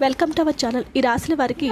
Welcome to our channel ఈ రాసిన వారికి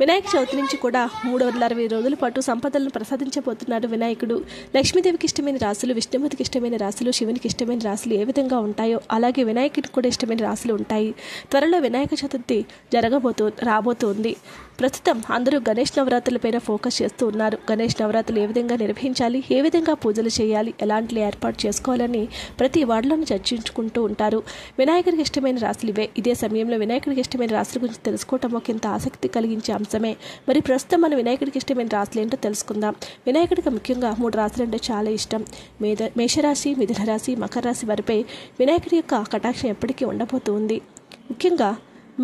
వినాయక చవితి నుంచి కూడా మూడు వందల అరవై రోజుల పాటు సంపదలను ప్రసాదించబోతున్నాడు వినాయకుడు. లక్ష్మీదేవికి ఇష్టమైన రాశులు విష్ణుమతికి ఇష్టమైన రాశులు శివునికి ఇష్టమైన రాశులు ఏ విధంగా ఉంటాయో అలాగే వినాయకుడికి కూడా ఇష్టమైన రాశులు ఉంటాయి. త్వరలో వినాయక చతుర్థి జరగబోతూ రాబోతోంది. ప్రస్తుతం అందరూ గణేష్ నవరాత్రులపైన ఫోకస్ చేస్తూ ఉన్నారు. గణేష్ నవరాత్రులు ఏ విధంగా నిర్వహించాలి ఏ విధంగా పూజలు చేయాలి ఎలాంటి ఏర్పాటు చేసుకోవాలని ప్రతి వార్డులోనూ చర్చించుకుంటూ ఉంటారు. వినాయకుడికి ఇష్టమైన రాశులు ఇవే. ఇదే సమయంలో వినాయకుడికి ఇష్టమైన రాశుల గురించి తెలుసుకోవటం ఒక ఆసక్తి కలిగించే అంశమే మరి ప్రస్తుతం మన వినాయకుడికి ఇష్టమైన రాశులు ఏంటో తెలుసుకుందాం. వినాయకుడికి ముఖ్యంగా మూడు రాశులు అంటే చాలా ఇష్టం. మేధ మేషరాశి మిథున రాశి మకర రాశి వారిపై వినాయకుడి యొక్క కటాక్షం ఎప్పటికీ ఉండబోతుంది ముఖ్యంగా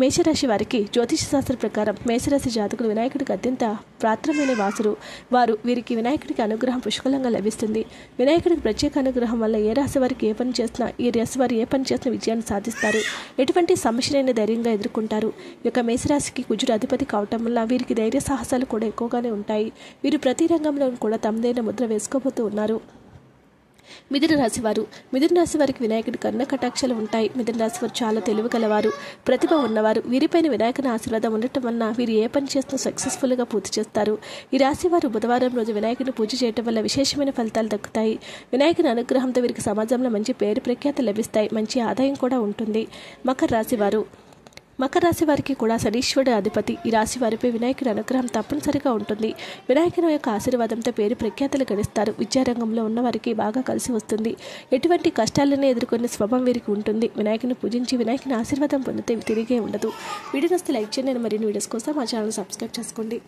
మేషరాశి వారికి జ్యోతిష శాస్త్ర ప్రకారం మేషరాశి జాతకులు వినాయకుడికి అత్యంత ప్రాత్రమైన వాసులు. వారు వీరికి వినాయకుడికి అనుగ్రహం పుష్కలంగా లభిస్తుంది. వినాయకుడికి ప్రత్యేక అనుగ్రహం వల్ల ఏ రాశి వారికి ఏ పని చేసినా ఈ రాశి వారు ఏ పని చేసినా విజయాన్ని సాధిస్తారు. ఎటువంటి సమస్యలైన ధైర్యంగా ఎదుర్కొంటారు. యొక్క మేషరాశికి కుజుడు అధిపతి కావటం వల్ల వీరికి ధైర్య సాహసాలు కూడా ఎక్కువగానే ఉంటాయి. వీరు ప్రతి రంగంలో కూడా తమదైన ముద్ర వేసుకోబోతూ ఉన్నారు. మిథున రాశివారు మిథున రాశి వారికి వినాయకుడి కన్న కటాక్షలు ఉంటాయి. మిథున రాశి వారు చాలా తెలివి కలవారు ప్రతిభ ఉన్నవారు. వీరిపైన వినాయకుని ఆశీర్వాదం ఉండటం వలన వీరు ఏ పని చేస్తూ సక్సెస్ఫుల్గా పూర్తి చేస్తారు. ఈ రాశి వారు బుధవారం రోజు వినాయకుని పూజ చేయటం వల్ల విశేషమైన ఫలితాలు దక్కుతాయి. వినాయకుని అనుగ్రహంతో వీరికి సమాజంలో మంచి పేరు ప్రఖ్యాత లభిస్తాయి. మంచి ఆదాయం కూడా ఉంటుంది. మకర రాశివారు మకర రాశి వారికి కూడా శనీశ్వరుడు అధిపతి. ఈ రాశి వారిపై వినాయకుడి అనుగ్రహం తప్పనిసరిగా ఉంటుంది. వినాయకుని యొక్క ఆశీర్వాదంతో పేరు ప్రఖ్యాతులు గడిస్తారు విద్యారంగంలో ఉన్న వారికి బాగా కలిసి వస్తుంది. ఎటువంటి కష్టాలను ఎదుర్కొనే స్వభావం వీరికి ఉంటుంది. వినాయకుని పూజించి వినాయకుని ఆశీర్వాదం పొందితే తిరిగే ఉండదు. వీడియోస్ లైక్ చేయండి. మరిన్ని వీడియోస్ కోసం మా ఛానల్ సబ్స్క్రైబ్ చేసుకోండి.